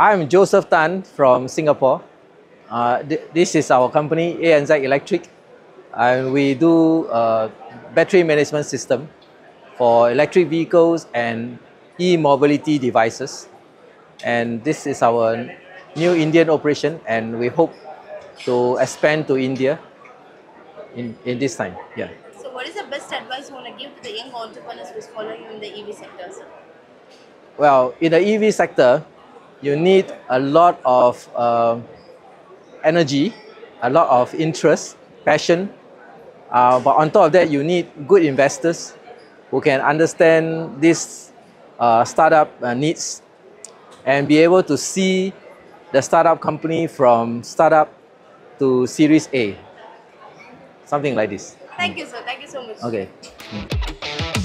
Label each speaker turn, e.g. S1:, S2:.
S1: I'm Joseph Tan from Singapore. Uh, th this is our company, ANZ Electric, and we do uh, battery management system for electric vehicles and e-mobility devices. And this is our new Indian operation, and we hope to expand to India in, in this time. Yeah.
S2: So, what is the best advice you want to give to the young entrepreneurs who's following you in the EV sector, sir?
S1: Well, in the EV sector, you need a lot of um energy, a lot of interest, passion. Uh, but on top of that, you need good investors who can understand this uh, startup uh, needs and be able to see the startup company from startup to Series A. Something like this.
S2: Thank you, sir. Thank you so much.
S1: Okay.